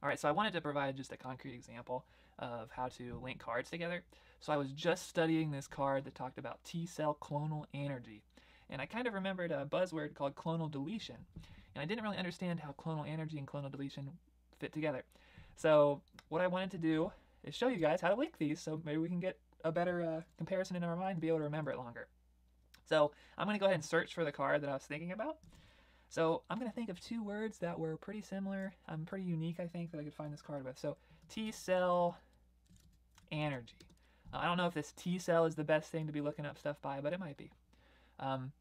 All right, so I wanted to provide just a concrete example of how to link cards together. So I was just studying this card that talked about T-cell clonal anergy, And I kind of remembered a buzzword called clonal deletion. And I didn't really understand how clonal anergy and clonal deletion fit together. So what I wanted to do is show you guys how to link these so maybe we can get a better uh, comparison in our mind and be able to remember it longer. So I'm going to go ahead and search for the card that I was thinking about. So I'm going to think of two words that were pretty similar, um, pretty unique, I think, that I could find this card with. So T-cell anergy. Uh, I don't know if this T-cell is the best thing to be looking up stuff by, but it might be. Um,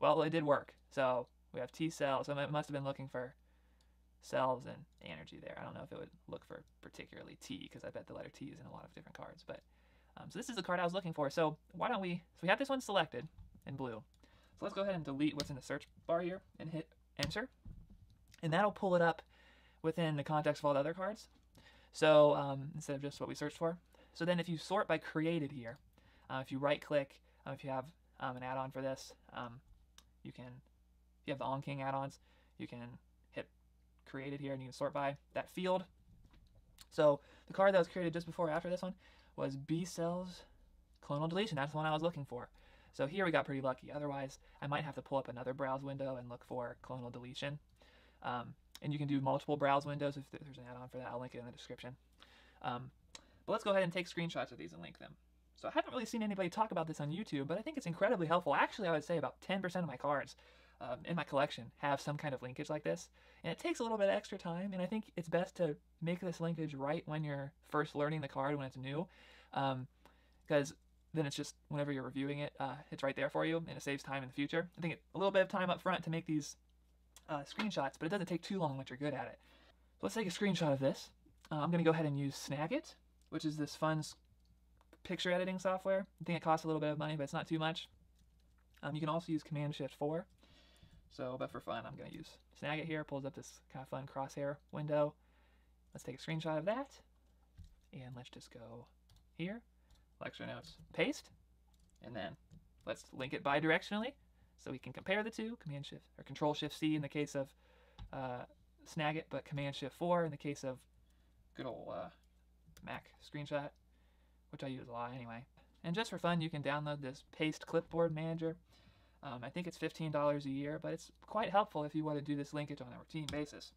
well, it did work. So we have T-cell, So it must have been looking for cells and energy there. I don't know if it would look for particularly T, because I bet the letter T is in a lot of different cards. But um, So this is the card I was looking for. So why don't we, so we have this one selected in blue. So let's go ahead and delete what's in the search bar here and hit enter. And that'll pull it up within the context of all the other cards. So um, instead of just what we searched for. So then if you sort by created here, uh, if you right click, uh, if you have um, an add-on for this, um, you can, if you have the AnKing add-ons, you can hit created here and you can sort by that field. So the card that was created just before after this one was B cells clonal deletion. That's the one I was looking for. So here we got pretty lucky. Otherwise, I might have to pull up another browse window and look for clonal deletion. Um, and you can do multiple browse windows if there's an add-on for that. I'll link it in the description. Um, but let's go ahead and take screenshots of these and link them. So I haven't really seen anybody talk about this on YouTube, but I think it's incredibly helpful. Actually, I would say about 10% of my cards um, in my collection have some kind of linkage like this. And it takes a little bit of extra time, and I think it's best to make this linkage right when you're first learning the card, when it's new. Because um, then it's just whenever you're reviewing it, uh, it's right there for you, and it saves time in the future. I think it, a little bit of time up front to make these uh, screenshots, but it doesn't take too long once you're good at it. So let's take a screenshot of this. Uh, I'm going to go ahead and use Snagit, which is this fun picture editing software. I think it costs a little bit of money, but it's not too much. Um, you can also use Command Shift 4. So, but for fun, I'm going to use Snagit here. Pulls up this kind of fun crosshair window. Let's take a screenshot of that. And let's just go here, lecture notes, paste, and then let's link it bidirectionally so we can compare the two. Command Shift or Control Shift C in the case of uh, Snagit, but Command Shift 4 in the case of good old uh, Mac screenshot, which I use a lot anyway. And just for fun, you can download this Paste Clipboard Manager. Um, I think it's $15 a year, but it's quite helpful if you want to do this linkage on a routine basis.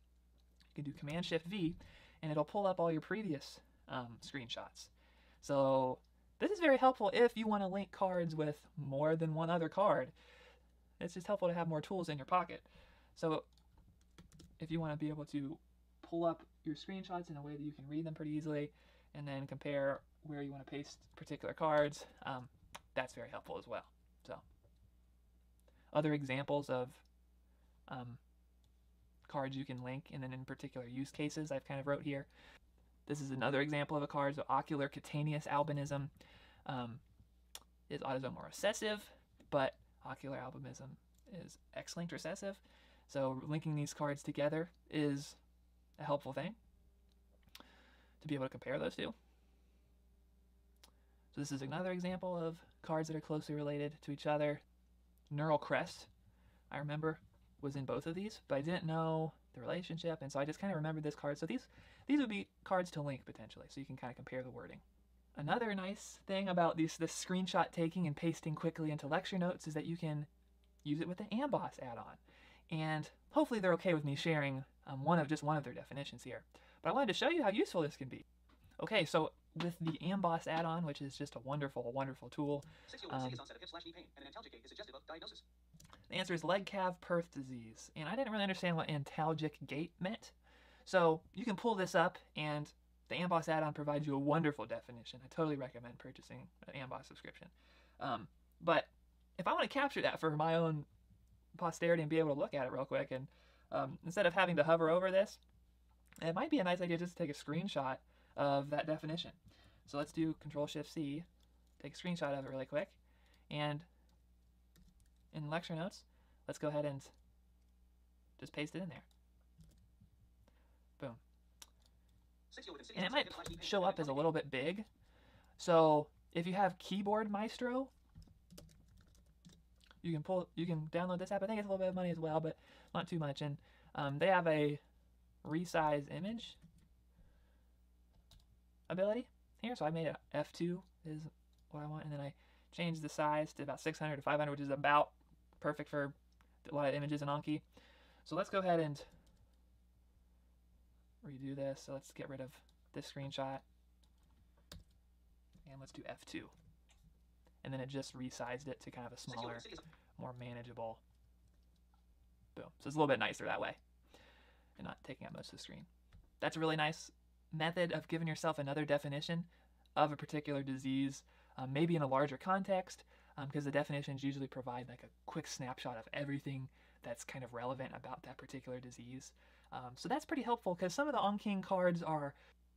You can do Command Shift V, and it'll pull up all your previous um, screenshots. So this is very helpful if you want to link cards with more than one other card. It's just helpful to have more tools in your pocket. So if you want to be able to pull up your screenshots in a way that you can read them pretty easily and then compare where you want to paste particular cards, um, that's very helpful as well. So other examples of um, cards you can link and then in particular use cases I've kind of wrote here. This is another example of a card, so oculocutaneous albinism um, is autosomal recessive, but ocular albinism is X-linked recessive. So linking these cards together is a helpful thing to be able to compare those two. So this is another example of cards that are closely related to each other. Neural Crest, I remember, was in both of these, but I didn't know the relationship, and so I just kind of remembered this card. So these these would be cards to link potentially, so you can kind of compare the wording. Another nice thing about these this screenshot taking and pasting quickly into lecture notes is that you can use it with the Amboss add-on. And hopefully they're okay with me sharing um, one of just one of their definitions here. But I wanted to show you how useful this can be. Okay, so with the Amboss add-on, which is just a wonderful, wonderful tool. Um, the answer is Legg-Calvé-Perthes disease. And I didn't really understand what antalgic gait meant. So you can pull this up and the Amboss add-on provides you a wonderful definition. I totally recommend purchasing an Amboss subscription. Um, but if I want to capture that for my own posterity and be able to look at it real quick, and um, instead of having to hover over this, it might be a nice idea just to take a screenshot of that definition. So let's do Control Shift C, take a screenshot of it really quick, and in lecture notes, let's go ahead and just paste it in there. Boom. And it might show up as a little bit big. So if you have Keyboard Maestro, you can pull, you can download this app. I think it's a little bit of money as well, but not too much. And um, they have a resize image ability here. So I made a F2 is what I want, and then I changed the size to about 600 to 500, which is about perfect for a lot of images in Anki. So let's go ahead and redo this. So let's get rid of this screenshot. And let's do F2. And then it just resized it to kind of a smaller, more manageable. Boom. So it's a little bit nicer that way and not taking up most of the screen. That's a really nice method of giving yourself another definition of a particular disease, um, maybe in a larger context, because um, the definitions usually provide like a quick snapshot of everything that's kind of relevant about that particular disease. Um, so that's pretty helpful because some of the AnKing cards are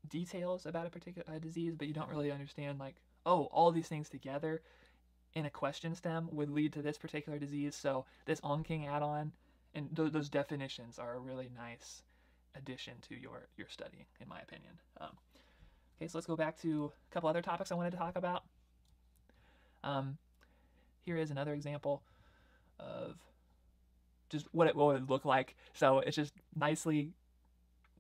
details about a particular uh, disease, but you don't really understand like, oh, all these things together in a question stem would lead to this particular disease. So this AnKing add-on and th- those definitions are a really nice addition to your your studying, in my opinion. Um, okay, so let's go back to a couple other topics I wanted to talk about. Um, here is another example of just what it, would look like. So it's just nicely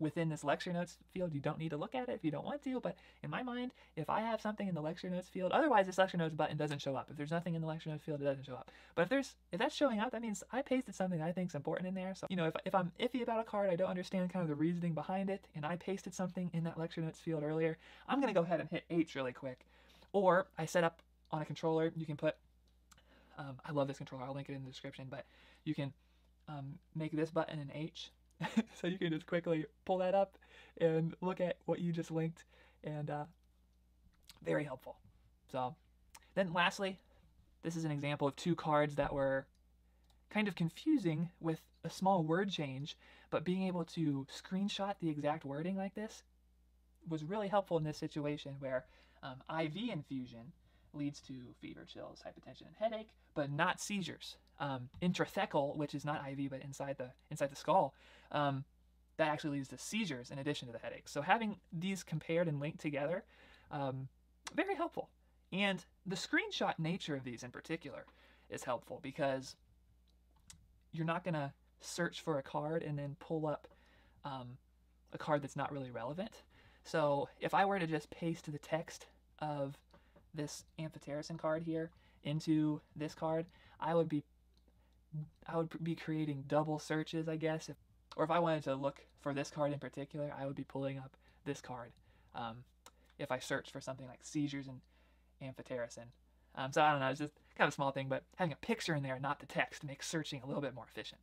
within this lecture notes field. You don't need to look at it if you don't want to, but in my mind, if I have something in the lecture notes field, otherwise this lecture notes button doesn't show up. If there's nothing in the lecture notes field, it doesn't show up. But if there's if that's showing up, that means I pasted something I think is important in there. So, you know, if, if I'm iffy about a card, I don't understand kind of the reasoning behind it, and I pasted something in that lecture notes field earlier, I'm going to go ahead and hit H really quick. Or I set up on a controller, you can put, um, I love this controller, I'll link it in the description, but you can um, make this button an H so you can just quickly pull that up and look at what you just linked and uh, very helpful. So then lastly, this is an example of two cards that were kind of confusing with a small word change, but being able to screenshot the exact wording like this was really helpful in this situation where um, IV infusion leads to fever, chills, hypotension, and headache, but not seizures. Um, intrathecal, which is not IV but inside the inside the skull, um, that actually leads to seizures in addition to the headaches. So having these compared and linked together, um, very helpful. And the screenshot nature of these in particular is helpful because you're not going to search for a card and then pull up um, a card that's not really relevant. So if I were to just paste the text of this amphotericin card here into this card, I would be I would be creating double searches, I guess. If, or if I wanted to look for this card in particular, I would be pulling up this card. Um, if I search for something like seizures and amphotericin. Um, so I don't know, it's just kind of a small thing, but having a picture in there, not the text, makes searching a little bit more efficient.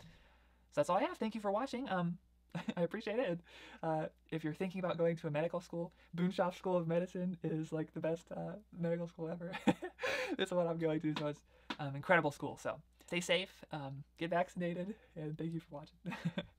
So that's all I have. Thank you for watching. Um, I appreciate it. Uh, if you're thinking about going to a medical school, Boonshoft School of Medicine is like the best uh, medical school ever. this is what I'm going to, so it's um, incredible school. So stay safe, um, get vaccinated, and thank you for watching.